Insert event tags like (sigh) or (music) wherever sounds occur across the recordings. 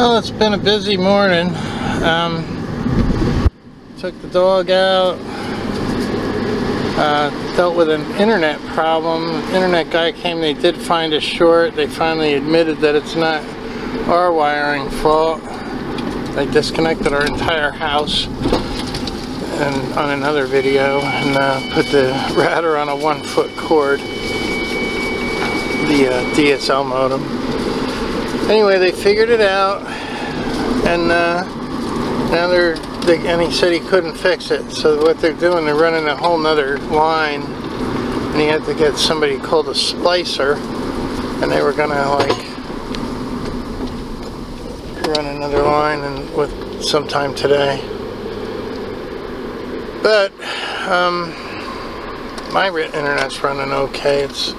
Well, it's been a busy morning. Um, took the dog out. Uh, dealt with an internet problem. Internet guy came, they did find a short. They finally admitted that it's not our wiring fault. They disconnected our entire house and on another video and uh, put the (laughs) router on a one foot cord. The uh, DSL modem. Anyway, they figured it out and uh, now they're they, and he said he couldn't fix it. So what they're doing they're running a whole nother line and he had to get somebody called a splicer and they were gonna like run another line and with sometime today. But um, my internet's running okay. It's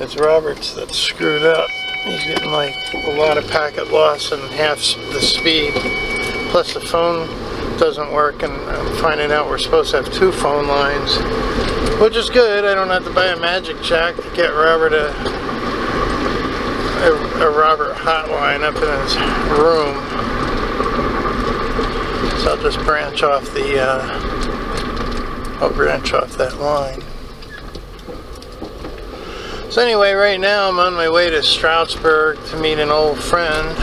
it's Robert's that's screwed up he's getting like a lot of packet loss and half the speed. Plus the phone doesn't work and I'm finding out we're supposed to have two phone lines which is good. I don't have to buy a MagicJack to get Robert a a, a Robert hotline up in his room. So I'll just branch off the uh, I'll branch off that line so anyway right now I'm on my way to Stroudsburg to meet an old friend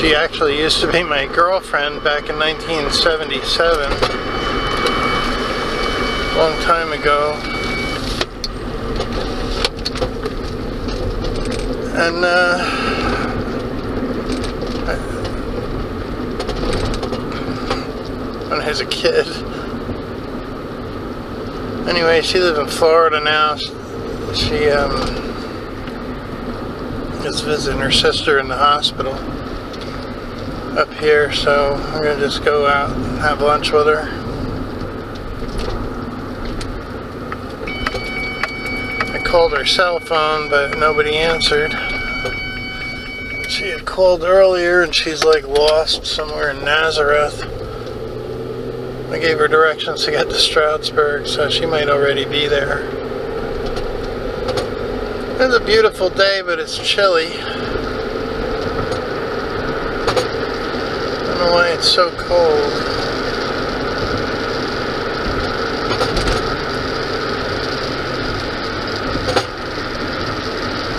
she actually used to be my girlfriend back in 1977. Long time ago. And uh, when I was a kid. Anyway, she lives in Florida now. She um, is visiting her sister in the hospital up here, so I'm gonna just go out and have lunch with her. I called her cell phone, but nobody answered. She had called earlier and she's like lost somewhere in Nazareth. I gave her directions to get to Stroudsburg, so she might already be there. It's a beautiful day, but it's chilly. I don't know why it's so cold.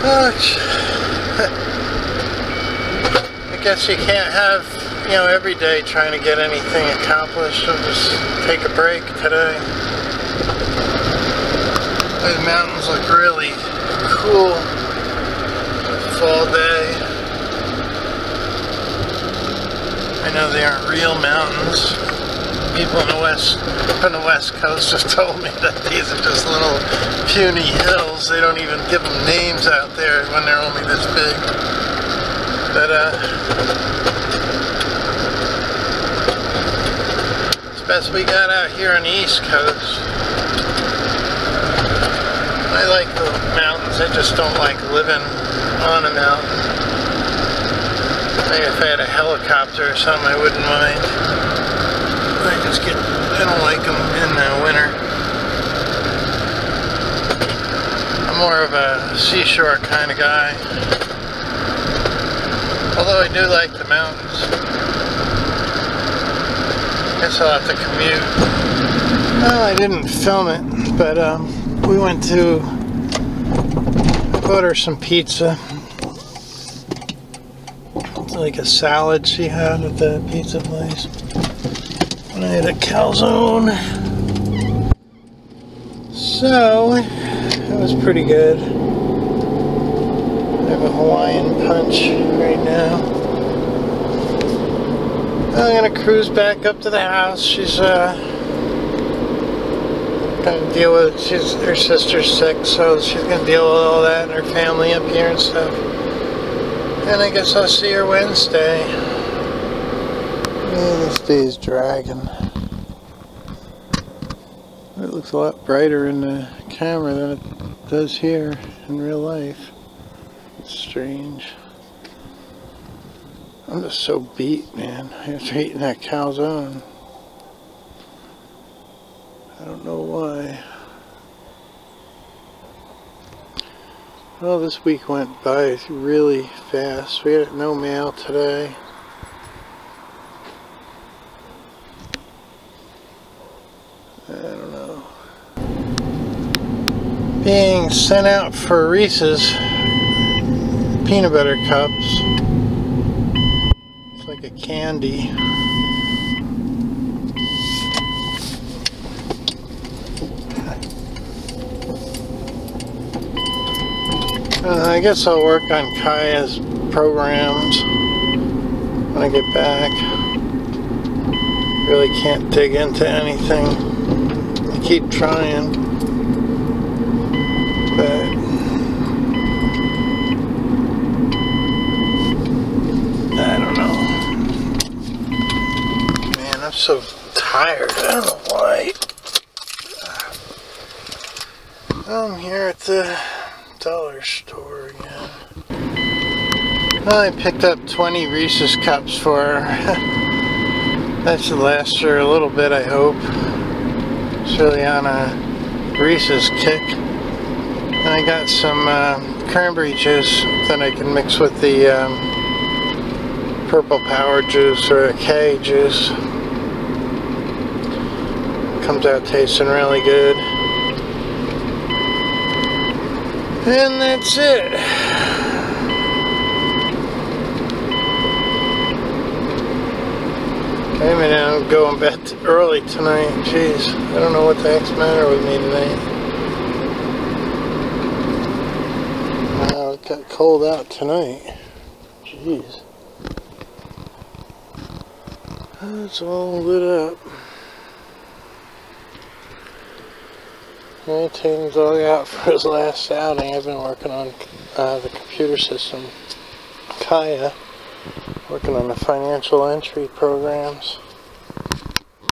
Uh, (laughs) I guess you can't have, you know, every day trying to get anything accomplished. I'll just take a break today. The mountains look really cool. Fall day. I know they aren't real mountains. People in the west, up on the west coast have told me that these are just little puny hills. They don't even give them names out there when they're only this big. But uh, it's best we got out here on the east coast. I like the mountains. I just don't like living on a mountain. Maybe if I had a helicopter or something, I wouldn't mind. I just get, I don't like them in the winter. I'm more of a seashore kind of guy. Although I do like the mountains. Guess I'll have to commute. Well, I didn't film it, but um, we went to, Her some pizza like a salad she had at the pizza place. And I had a calzone. So, that was pretty good. I have a Hawaiian punch right now. I'm gonna cruise back up to the house. She's uh, gonna deal with she's her sister's sick, so she's gonna deal with all that and her family up here and stuff. And I guess I'll see her Wednesday. Yeah, this day's dragging. It looks a lot brighter in the camera than it does here in real life. It's strange. I'm just so beat, man, (laughs) after eating that calzone. I don't know why. Well, this week went by really fast. We had no mail today. I don't know. Being sent out for Reese's peanut butter cups. It's like a candy. Uh, I guess I'll work on Kaya's programs when I get back. Really can't dig into anything. I keep trying. But I don't know. Man, I'm so tired. I don't know why. I'm here at the dollar store again. Well, I picked up 20 Reese's cups for her. (laughs) that should last her a little bit, I hope. She's really on a Reese's kick. And I got some uh, cranberry juice that I can mix with the um, purple power juice or a K juice. Comes out tasting really good. And that's it. Maybe I'm going bed early tonight. Jeez, I don't know what the heck's matter with me tonight. Wow, it got cold out tonight. Jeez. It's all lit up. Yeah, Tatum's all out for his last outing. I've been working on uh, the computer system. Kaya, working on the financial entry programs.